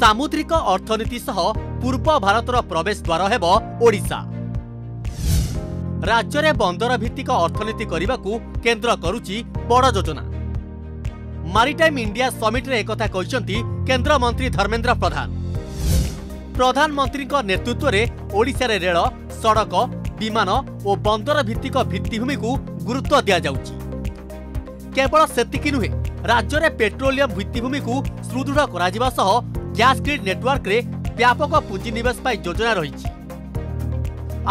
ସାମୁଦ୍ରିକ ଅର୍ଥନୀତି ସହ ପୂର୍ବ ଭାରତର ପ୍ରବେଶ ଦ୍ୱାର ହେବ ଓଡ଼ିଶା ରାଜ୍ୟରେ ବନ୍ଦର ଭିତ୍ତିକ ଅର୍ଥନୀତି କରିବାକୁ କେନ୍ଦ୍ର କରୁଛି ବଡ଼ ଯୋଜନା ମାରିଟାଇମ୍ ଇଣ୍ଡିଆ ସମିଟ୍ରେ ଏକଥା କହିଛନ୍ତି କେନ୍ଦ୍ରମନ୍ତ୍ରୀ ଧର୍ମେନ୍ଦ୍ର ପ୍ରଧାନ ପ୍ରଧାନମନ୍ତ୍ରୀଙ୍କ ନେତୃତ୍ୱରେ ଓଡ଼ିଶାରେ ରେଳ ସଡ଼କ ବିମାନ ଓ ବନ୍ଦର ଭିତ୍ତିକ ଭିତ୍ତିଭୂମିକୁ ଗୁରୁତ୍ୱ ଦିଆଯାଉଛି କେବଳ ସେତିକି ନୁହେଁ ରାଜ୍ୟରେ ପେଟ୍ରୋଲିୟମ୍ ଭିତ୍ତିଭୂମିକୁ ସୁଦୃଢ଼ କରାଯିବା ସହ ଗ୍ୟାସ୍ ଗ୍ରିଡ୍ ନେଟୱାର୍କରେ ବ୍ୟାପକ ପୁଞ୍ଜିନିବେଶ ପାଇଁ ଯୋଜନା ରହିଛି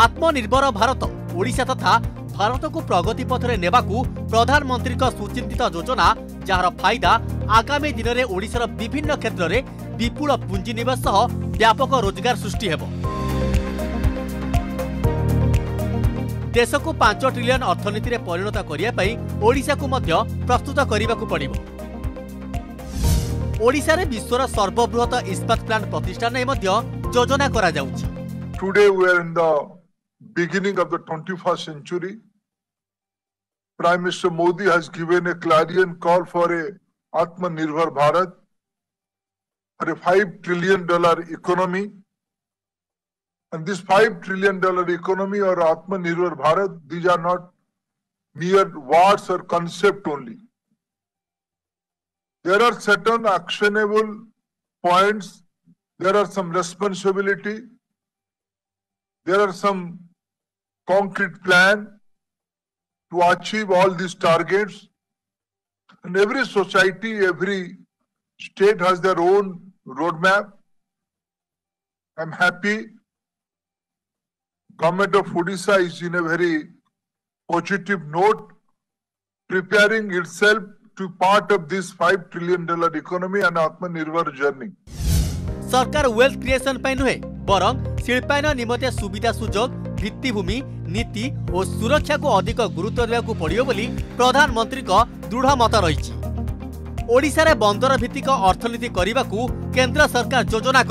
ଆତ୍ମନିର୍ଭର ଭାରତ ଓଡ଼ିଶା ତଥା ଭାରତକୁ ପ୍ରଗତି ପଥରେ ନେବାକୁ ପ୍ରଧାନମନ୍ତ୍ରୀଙ୍କ ସୁଚିନ୍ତିତ ଯୋଜନା ଯାହାର ଫାଇଦା ଆଗାମୀ ଦିନରେ ଓଡ଼ିଶାର ବିଭିନ୍ନ କ୍ଷେତ୍ରରେ ବିପୁଳ ପୁଞ୍ଜିନିବେଶ ସହ ବ୍ୟାପକ ରୋଜଗାର ସୃଷ୍ଟି ହେବ ଦେଶକୁ ପାଞ୍ଚ ଟ୍ରିଲିୟନ୍ ଅର୍ଥନୀତିରେ ପରିଣତ କରିବା ପାଇଁ ଓଡ଼ିଶାକୁ ମଧ୍ୟ ପ୍ରସ୍ତୁତ କରିବାକୁ ପଡ଼ିବ ଓଡ଼ିଶାରେ ବିଶ୍ୱର ସର୍ବବୃହତ ଇସ୍ପାତ ପ୍ଲାଣ୍ଟ ପ୍ରତିଷ୍ଠା ନେଇ ମଧ୍ୟ ଯୋଜନା କରାଯାଉଛି Today we are in the beginning of the 21st century. Prime Minister Modi has given a clarion call for a Atmanirbhar Bharat, for a five trillion dollar economy. And this five trillion dollar economy or Atmanirbhar Bharat, these are not mere words or concept only. There are certain actionable points. There are some responsibility. There are some concrete plan to achieve all these targets. And every society, every state has their own roadmap. I'm happy. Government of Odisha is in a very positive note, preparing itself सरकार wealth क्रिएसनै नुहे बरङ शिल्पन निमते सुविधा सुझ भिमि नीति सुरक्षाको अधिक गुरुत्व पऱ्यो प्रधानमन्त्री मत रे बन्दर भित्तिक अर्थनीति केन्द्र सरकार जोजना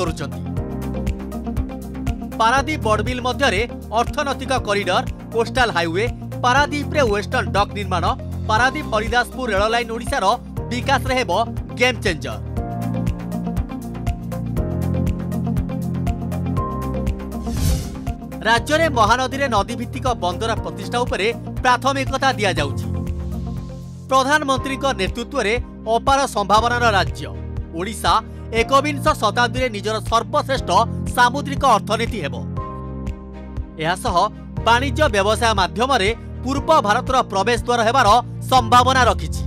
पारादीप बडबिल्ले अर्थनैतिकडर कोस्टल हाइवे रे वेस्टर्न डक निर्माण ପାରାଦୀପ ହରିଦାସପୁର ରେଳ ଲାଇନ୍ ଓଡ଼ିଶାର ବିକାଶରେ ହେବ ଗେମ୍ ଚେଞ୍ଜର ରାଜ୍ୟରେ ମହାନଦୀରେ ନଦୀଭିତ୍ତିକ ବନ୍ଦର ପ୍ରତିଷ୍ଠା ଉପରେ ପ୍ରାଥମିକତା ଦିଆଯାଉଛି ପ୍ରଧାନମନ୍ତ୍ରୀଙ୍କ ନେତୃତ୍ୱରେ ଅପାର ସମ୍ଭାବନାର ରାଜ୍ୟ ଓଡ଼ିଶା ଏକବିଂଶ ଶତାବ୍ଦୀରେ ନିଜର ସର୍ବଶ୍ରେଷ୍ଠ ସାମୁଦ୍ରିକ ଅର୍ଥନୀତି ହେବ ଏହାସହ ବାଣିଜ୍ୟ ବ୍ୟବସାୟ ମାଧ୍ୟମରେ ପୂର୍ବ ଭାରତର ପ୍ରବେଶ ଦ୍ୱାର ହେବାର ସମ୍ଭାବନା ରଖିଛି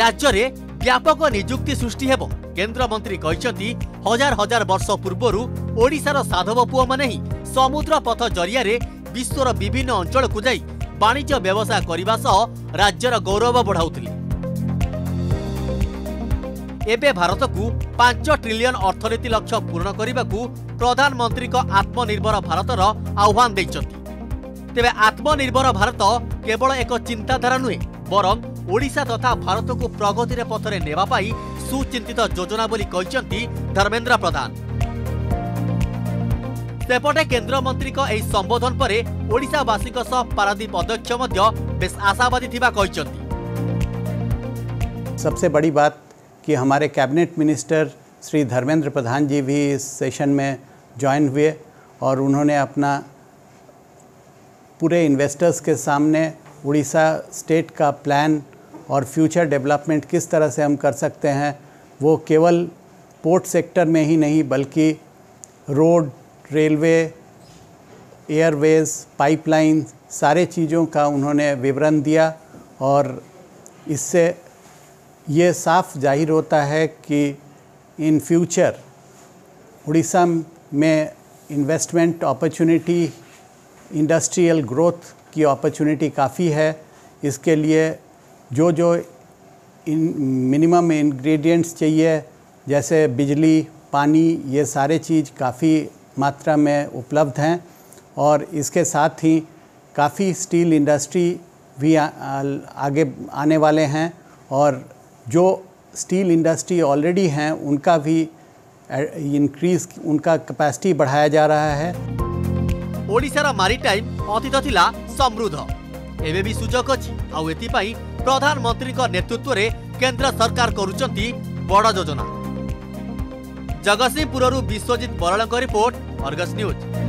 ରାଜ୍ୟରେ ବ୍ୟାପକ ନିଯୁକ୍ତି ସୃଷ୍ଟି ହେବ କେନ୍ଦ୍ରମନ୍ତ୍ରୀ କହିଛନ୍ତି ହଜାର ହଜାର ବର୍ଷ ପୂର୍ବରୁ ଓଡ଼ିଶାର ସାଧବ ପୁଅମାନେ ହିଁ ସମୁଦ୍ର ପଥ ଜରିଆରେ ବିଶ୍ୱର ବିଭିନ୍ନ ଅଞ୍ଚଳକୁ ଯାଇ ବାଣିଜ୍ୟ ବ୍ୟବସାୟ କରିବା ସହ ରାଜ୍ୟର ଗୌରବ ବଢ଼ାଉଥିଲେ ଏବେ ଭାରତକୁ ପାଞ୍ଚ ଟ୍ରିଲିୟନ୍ ଅର୍ଥନୀତି ଲକ୍ଷ୍ୟ ପୂରଣ କରିବାକୁ ପ୍ରଧାନମନ୍ତ୍ରୀଙ୍କ ଆତ୍ମନିର୍ଭର ଭାରତର ଆହ୍ୱାନ ଦେଇଛନ୍ତି तेरे आत्मनिर्भर भारत केवल एक चिंताधारा नुहे बर ओा तथा भारत को प्रगति पथरे ने सुचिंत योजना बोली धर्मेन्द्र प्रधान सेपटे केन्द्रमंत्री के संबोधन पर ओावासी पारादीप अध्यक्ष बेस आशावादी सबसे बड़ी बात कि हमारे कैबिनेट मिनिस्टर श्री धर्मेंद्र प्रधान जी भी इस सेशन में ज्वाइन हुए और उन्होंने अपना पूरे इन्वेस्टर्स के सामने उड़ीसा स्टेट का प्लान और फ्यूचर डेवलपमेंट किस तरह से हम कर सकते हैं वो केवल पोर्ट सेक्टर में ही नहीं बल्कि रोड रेलवे एयरवेज पाइपलाइन सारे चीज़ों का उन्होंने विवरण दिया और इससे ये साफ जाहिर होता है कि इन फ्यूचर उड़ीसा में इन्वेस्टमेंट अपॉर्चुनिटी इंडस्ट्रियल ग्रोथ की अपॉर्चुनिटी काफ़ी है इसके लिए जो जो इन मिनिमम इंग्रेडिएंट्स चाहिए जैसे बिजली पानी ये सारे चीज़ काफ़ी मात्रा में उपलब्ध हैं और इसके साथ ही काफ़ी स्टील इंडस्ट्री भी आ, आ, आगे आने वाले हैं और जो स्टील इंडस्ट्री ऑलरेडी हैं उनका भी इंक्रीज़ उनका कैपेसिटी बढ़ाया जा रहा है ଓଡ଼ିଶାର ମାରିଟାଇମ୍ ଅତୀତ ଥିଲା ସମୃଦ୍ଧ ଏବେ ବି ସୁଯୋଗ ଅଛି ଆଉ ଏଥିପାଇଁ ପ୍ରଧାନମନ୍ତ୍ରୀଙ୍କ ନେତୃତ୍ୱରେ କେନ୍ଦ୍ର ସରକାର କରୁଛନ୍ତି ବଡ଼ ଯୋଜନା ଜଗତସିଂହପୁରରୁ ବିଶ୍ୱଜିତ ବରାଳଙ୍କ ରିପୋର୍ଟ ଅର୍ଗସ୍ ନ୍ୟୁଜ୍